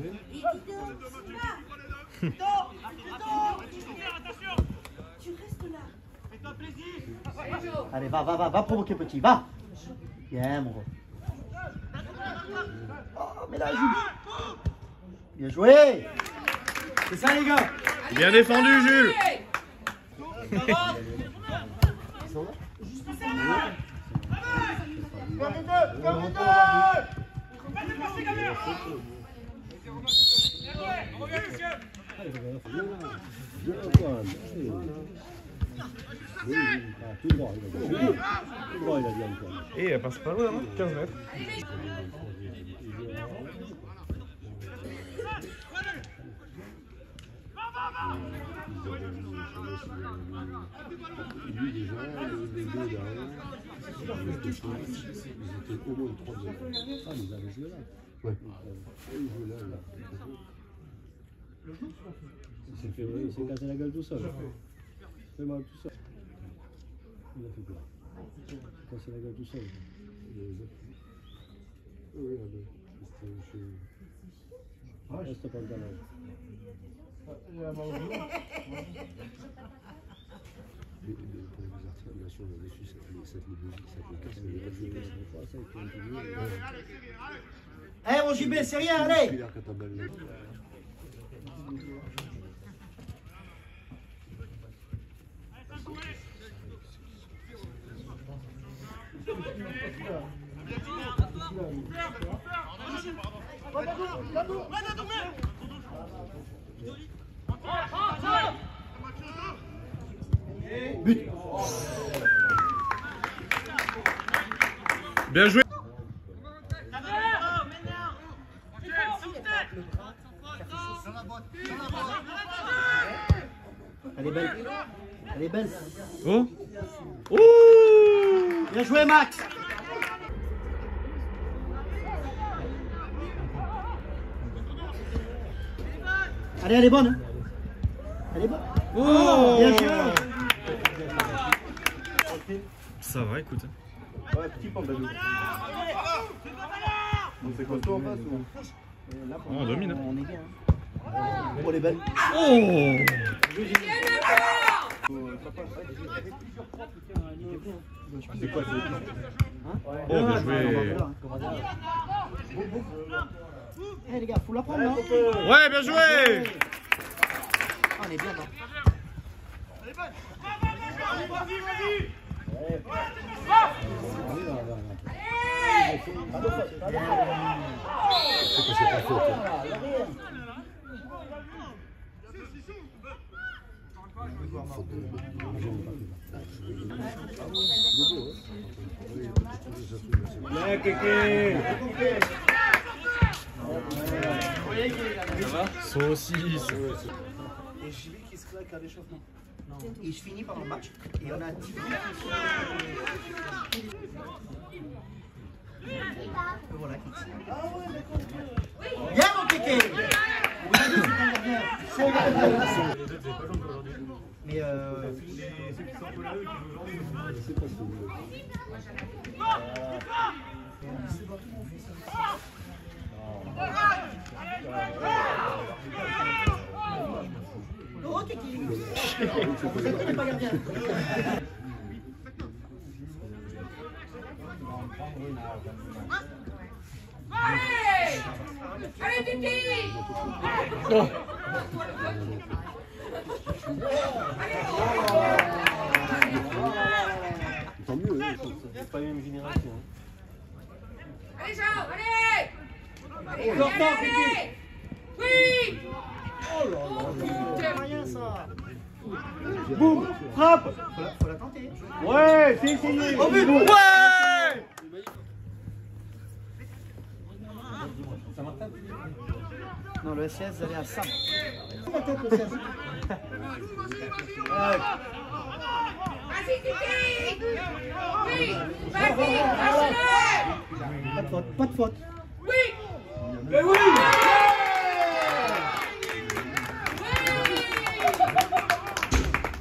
tu, guarda tu. Allez, va, va, va, va provoquer petit, va. Bien, mon gros. Oh, mais là, Jules. Bien joué. C'est ça, les gars. Bien défendu, Jules Et elle passe pas loin, hein, 15 mètres. Ils étaient au moins. Ah, ils avaient joué là. Ouais. Ils là, là. Il s'est fait, il s'est cassé la gueule tout seul. Il fait mal tout seul. Il a fait quoi? Il s'est cassé la gueule tout seul. Oui, là, c'était chez... Ah, pas le galage. Et- et pour les articulations, on a dessus, ça fait ça fait deux- ça fait casse, mais il a. Eh, mon JB, c'est rien, allez. Puis là, quand t'as mal là. Bien joué Elle est belle. Elle est belle. Oh Ouh Bien joué, Max. Allez, elle est bonne. hein. Elle est bonne. Oh Bien joué. Ça va, écoute. Ouais, petit pan d'adou. On fait quoi toi en face ou? Oh, on domine. hein. On est bien. hein. Oh, elle est belle. Oh C'est quoi Oh, bien joué Eh les gars, faut la prendre là. Ouais, bien joué Ah, on est bien faute. hein. Faute de- de- j'aime C'est beau, hein. Saucisse Et j'ai vu qu'il se claque à l'échauffement. Et je finis par le match. Et on a 10 minutes. Et voilà, qui tire. Bien mon kéké C'est. C'est. Mais euh, C'est pas ce que vous voulez. oh kéké Vous savez qu'il n'est pas gardien. Allez Allez, Titi Tant mieux, hein, c'est pas la même génération. Allez, Jean Allez Allez, allez, allez, Oui C'est rien ça. Boum Frappe. Faut la, tenter. Ouais, c'est essayé Au but Ouais Non, le SCS, vous allez à Sam. Peut-être le SCS. Euh, Vas-y, Titi Oui Vas-y, Pas de faute, pas de faute. Oui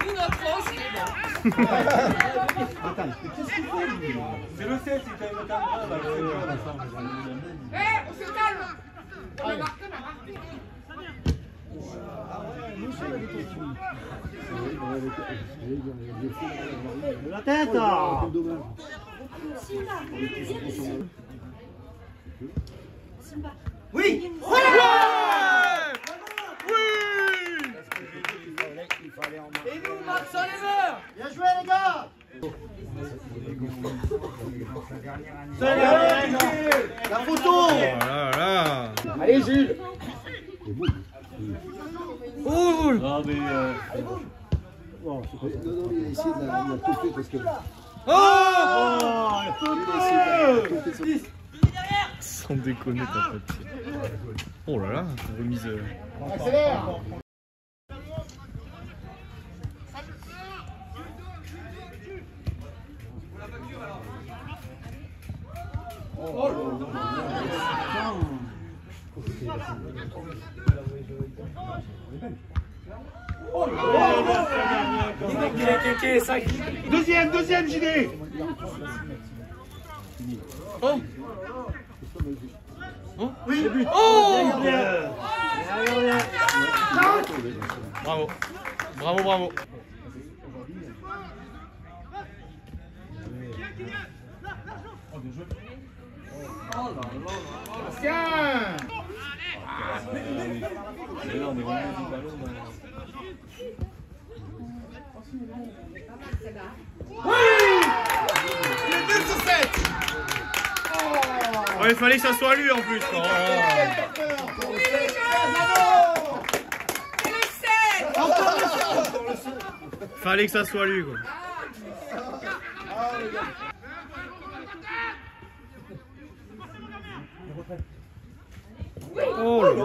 Nous, notre France, il est bon. Attends, qu'est-ce qu'il fait lui C'est le 7, c'est quand même un grave. Eh, on se calme On a marqué, on a marqué De la tête ah. Dommage. Oui Et nous, Max Oliver Bien joué les gars La photo. Allez Jules Non, mais. euh, Non, non, il a essayé de la, parce que. Oh Il a essayé de la toffer son- Sans déconner, ta fait. Oh là là, remise. Deuxième, deuxième, JD Oui. Oh. Bien Bravo. Bravo, bravo. Tiens Oh, il fallait que ça soit lui en plus. Oh. Oui, Jean Le 7 Fallait que ça soit lui quoi. Oh là là.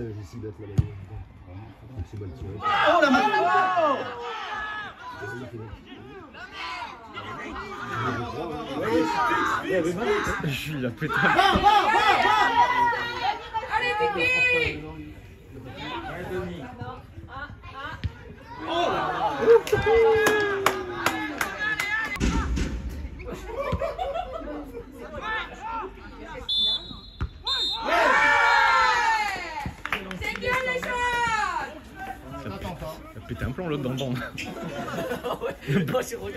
Ici battent la balle. Donc c'est mal tiré. Oh la main Jules a pété. Va, va, va, va Allez, Titi C'est l'autre dans le banc. Bravo